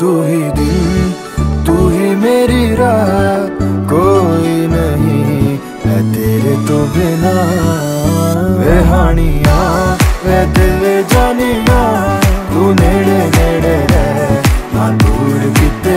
तू ही दिन तू ही मेरी रात कोई नहीं है तेरे तो बिना वे हानिया वे दिल जानिया तू नेड़े नेड़े रह ना दूर किते